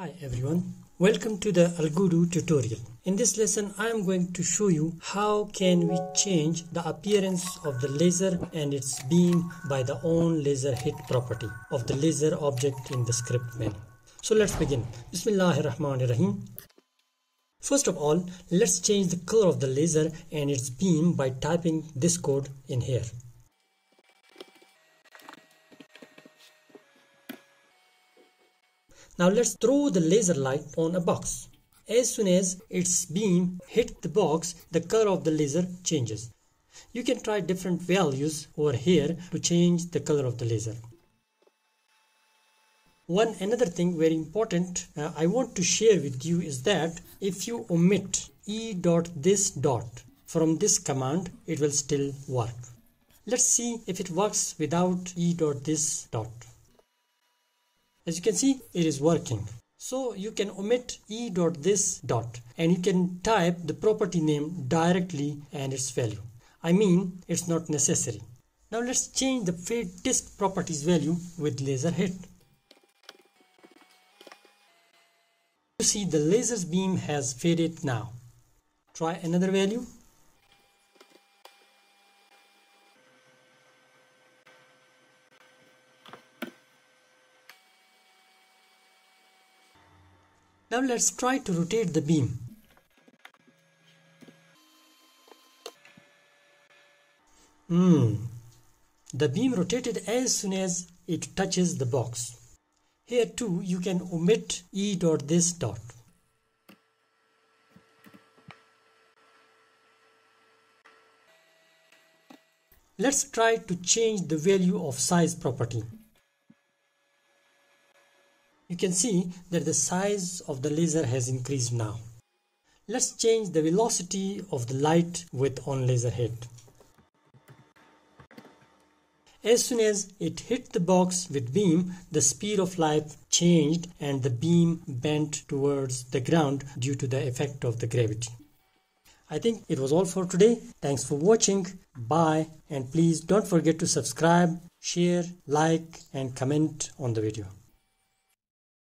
Hi everyone, welcome to the Algodoo tutorial. In this lesson I am going to show you how can we change the appearance of the laser and its beam by the on laser hit property of the laser object in the script menu. So let's begin. Bismillahirrahmanirrahim. First of all, let's change the color of the laser and its beam by typing this code in here. Now let's throw the laser light on a box. As soon as its beam hit the box, the color of the laser changes. You can try different values over here to change the color of the laser. One another thing very important uh, I want to share with you is that if you omit e dot this dot from this command, it will still work. Let's see if it works without e dot this dot. As you can see, it is working. So you can omit e dot this dot and you can type the property name directly and its value. I mean, it's not necessary. Now let's change the fadeDist properties value with laser hit. You see the laser's beam has faded now. Try another value Now let's try to rotate the beam. Hmm. The beam rotated as soon as it touches the box. Here too you can omit e dot this dot. Let's try to change the value of size property you can see that the size of the laser has increased now. Let's change the velocity of the light with on laser hit. As soon as it hit the box with beam, the speed of light changed and the beam bent towards the ground due to the effect of the gravity. I think it was all for today. Thanks for watching. Bye. And please don't forget to subscribe, share, like and comment on the video.